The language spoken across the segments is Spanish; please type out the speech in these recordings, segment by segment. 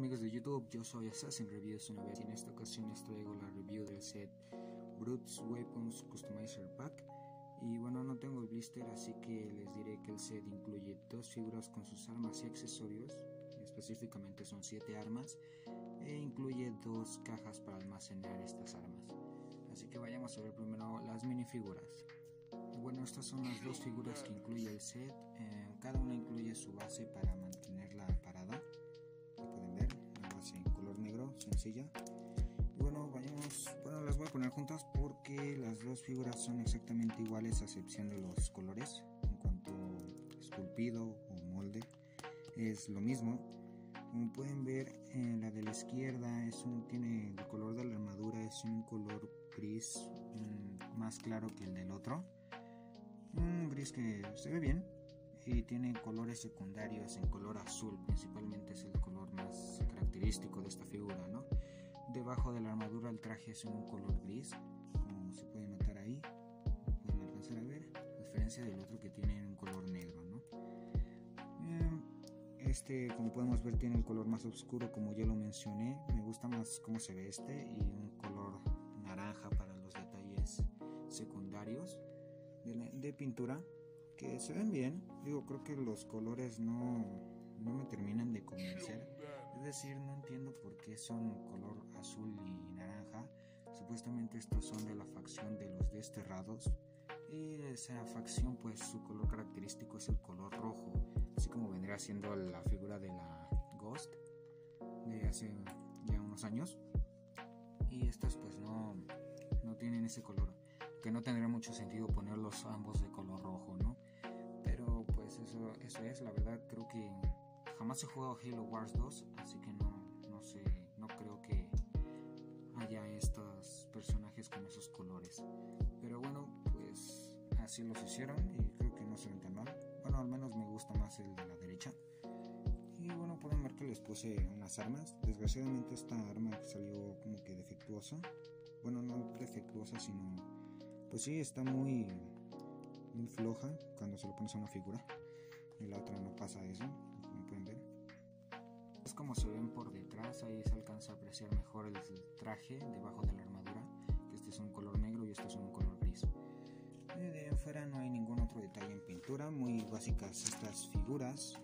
amigos de YouTube, yo soy Assassin Reviews una vez y en esta ocasión les traigo la review del set Brutes Weapons Customizer Pack y bueno no tengo el blister así que les diré que el set incluye dos figuras con sus armas y accesorios, específicamente son 7 armas e incluye dos cajas para almacenar estas armas. Así que vayamos a ver primero las minifiguras. Bueno, estas son las dos figuras que incluye el set. Eh, cada una incluye su base para mantenerla sencilla. Bueno, vayamos, bueno, las voy a poner juntas porque las dos figuras son exactamente iguales a excepción de los colores. En cuanto esculpido o molde, es lo mismo. Como pueden ver, en la de la izquierda es un, tiene el color de la armadura es un color gris mm, más claro que el del otro. Un gris que se ve bien y tiene colores secundarios en color azul, principalmente es el color más característico de esta figura. Debajo de la armadura el traje es un color gris, como se puede notar ahí, pueden alcanzar a ver, a diferencia del otro que tiene un color negro, ¿no? Em, este, como podemos ver, tiene el color más oscuro, como ya lo mencioné. Me gusta más cómo se ve este y un color naranja para los detalles secundarios de, pintura que se ven bien. Digo, creo que los colores no, no me terminan de convencer. Es decir, no entiendo por qué son color azul y naranja. Supuestamente estos son de la facción de los desterrados. Y esa facción, pues su color característico es el color rojo, así como vendría siendo la figura de la Ghost de hace ya unos años. Y estas, pues no, no tienen ese color que no tendría mucho sentido ponerlos ambos de color rojo, ¿no? Pero pues eso, eso es, la verdad creo que jamás he jugado Halo Wars 2, así que no, no sé, no creo que haya estos personajes con esos colores. Pero bueno, pues así los hicieron y creo que no se ven tan mal. Bueno, al menos me gusta más el de la derecha. Y bueno, pueden ver que les puse unas armas. Desgraciadamente esta arma salió como que defectuosa. Bueno, no defectuosa, sino pues sí, está muy, muy floja cuando se lo pones a una figura. Y la otra no pasa eso, como se ven por detrás, ahí se alcanza a apreciar mejor el traje debajo de la armadura, este es un color negro y este es un color gris. De afuera no hay ningún otro detalle en pintura, muy básicas estas figuras.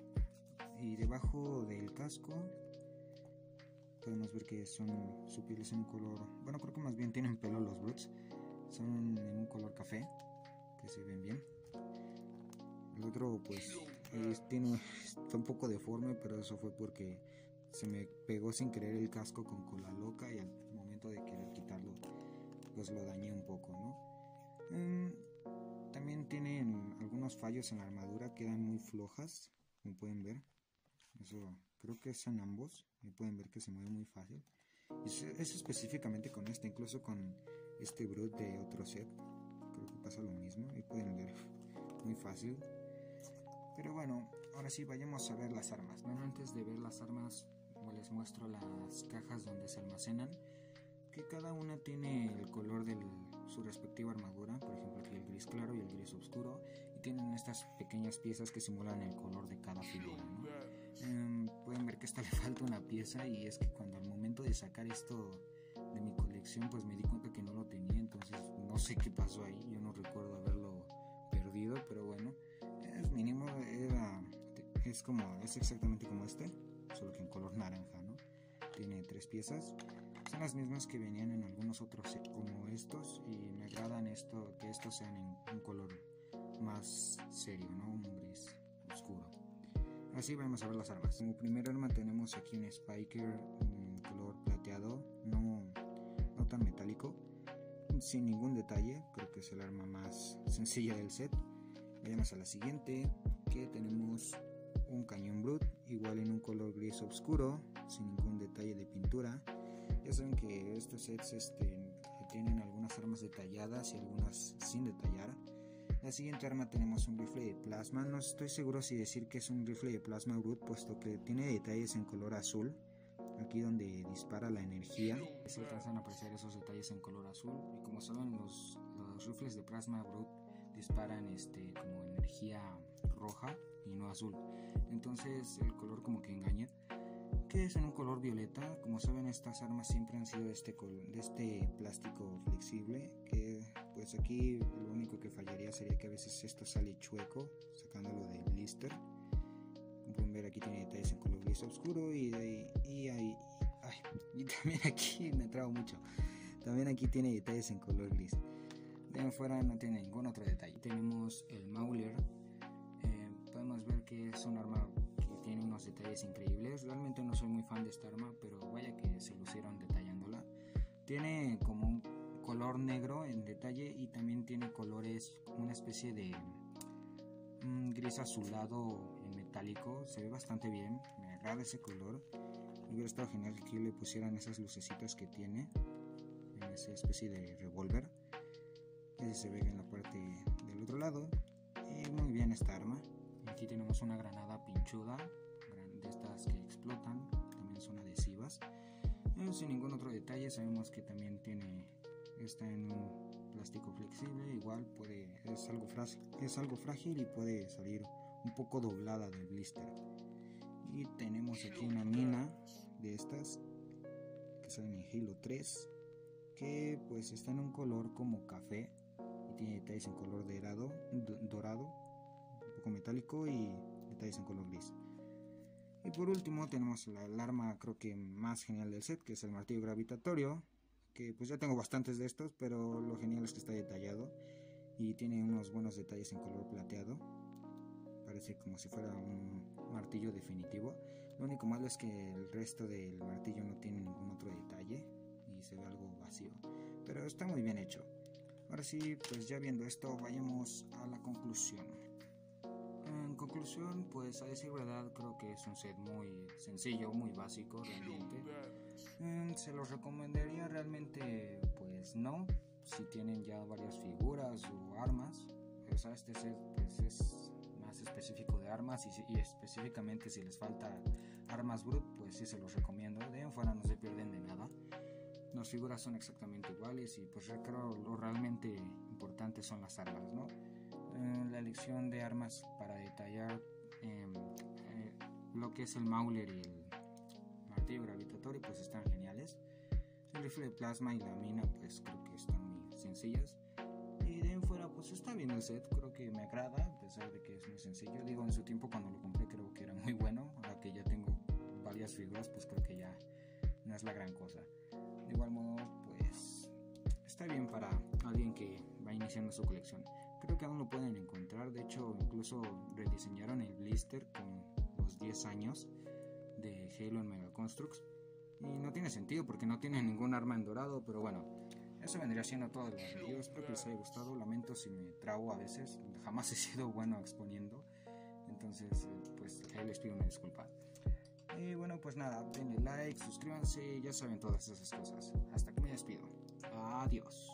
Y debajo del casco podemos ver que son su piel es un color, bueno creo que más bien tienen pelo los brutes son en un color café, que se ven bien. El otro pues tiene, está un poco deforme, pero eso fue porque se me pegó sin querer el casco con cola loca y al momento de querer quitarlo pues lo dañé un poco, ¿no? Mm, también tienen algunos fallos en la armadura, quedan muy flojas, como pueden ver. Eso creo que son ambos, y pueden ver que se mueve muy fácil. Y eso, específicamente con este, incluso con este Brute de otro set. Creo que pasa lo mismo. Ahí pueden ver muy fácil. Pero bueno, ahora sí vayamos a ver las armas. Bueno, antes de ver las armas, les muestro las cajas donde se almacenan. Que cada una tiene el color de su respectiva armadura. Por ejemplo, aquí el gris claro y el gris oscuro. Y tienen estas pequeñas piezas que simulan el color de cada figura. Em, pueden ver que esta le falta una pieza. Y es que cuando al momento de sacar esto de mi colección, pues me di cuenta que no lo tenía, entonces no sé qué pasó ahí, yo no recuerdo haberlo perdido, pero bueno, es mínimo, era, es como, es exactamente como este, que en color naranja, ¿no? Tiene tres piezas, son las mismas que venían en algunos otros como estos y me agradan esto, que estos sean en un color más serio, ¿no? Un gris oscuro. Así vamos a ver las armas. Como primer arma tenemos aquí un Spiker en color plateado, no tan metálico, sin ningún detalle, creo que es el arma más sencilla del set. Vayamos a la siguiente, que tenemos igual en un color gris oscuro, sin ningún detalle de pintura. Ya saben que estos sets este, tienen algunas armas detalladas y algunas sin detallar. La siguiente arma tenemos un rifle de plasma, no estoy seguro si decir que es un rifle de plasma brut, puesto que tiene detalles en color azul aquí donde dispara la energía. Se alcanzan a apreciar esos detalles en color azul y como saben los, los rifles de plasma brut disparan este como energía roja y no azul. Entonces el color como que engaña. que es en un color violeta. Como saben, estas armas siempre han sido de este, de este plástico flexible, que pues aquí lo único que fallaría sería que a veces esto sale chueco, sacándolo del blister. Como pueden ver, aquí tiene detalles en color gris oscuro y, y, y, y también aquí me trago mucho. También aquí tiene detalles en color gris. De afuera no tiene ningún otro detalle. Tenemos el Mauler. Eh, podemos ver que es un arma tiene unos detalles increíbles. Realmente no soy muy fan de esta arma, pero vaya que se lucieron detallándola. Tiene como un color negro en detalle y también tiene colores una especie de mm, gris azulado en metálico. Se ve bastante bien, me agrada ese color. Hubiera estado genial que le pusieran esas lucecitas que tiene en esa especie de revólver. Ese se ve en la parte del otro lado. Y muy bien esta arma. Aquí tenemos una granada pinchuda, de estas que explotan, también son adhesivas. Eh, sin ningún otro detalle, sabemos que también tiene está en un plástico flexible, igual puede es algo frágil, es algo frágil y puede salir un poco doblada del blister. Y tenemos aquí una mina de estas que salen en Halo 3 que pues está en un color como café y tiene detalles en color dorado, dorado metálico y detalles en color gris. Y por último tenemos la, arma creo que más genial del set, que es el martillo gravitatorio, que pues ya tengo bastantes de estos, pero lo genial es que está detallado y tiene unos buenos detalles en color plateado. Parece como si fuera un martillo definitivo. Lo único malo es que el resto del martillo no tiene ningún otro detalle y se ve algo vacío. Pero está muy bien hecho. Ahora sí, pues ya viendo esto, vayamos a la conclusión conclusión, pues a decir verdad, creo que es un set muy sencillo, muy básico realmente. Mm, se los recomendaría realmente, pues no, si tienen ya varias figuras o armas. Pues a este set pues es más específico de armas y, específicamente si les falta armas brut, pues sí se los recomiendo. De en fuera no se pierden de nada. Las figuras son exactamente iguales y pues creo lo realmente importante son las armas, ¿no? Eh, la elección de armas para detallar em, eh, lo que es el Mauler y el martillo gravitatorio pues están geniales. El rifle de plasma y la mina pues creo que están muy sencillas. Y de en fuera pues está bien el set creo que me agrada a pesar de que es muy sencillo. Digo en su tiempo cuando lo compré creo que era muy bueno. Ahora que ya tengo varias figuras pues creo que ya no es la gran cosa. De igual modo pues está bien para alguien que va iniciando su colección creo que aún lo pueden encontrar. De hecho, incluso rediseñaron el blister con los 10 años de Halo en Mega Constructs. Y no tiene sentido porque no tiene ningún arma en dorado, pero bueno, eso vendría siendo todo el video. Espero que les haya gustado. Lamento si me trago a veces, jamás he sido bueno exponiendo. Entonces, pues ahí les pido una disculpa. Y bueno, pues nada, denle like, suscríbanse, ya saben todas esas cosas. Hasta que me despido. Adiós.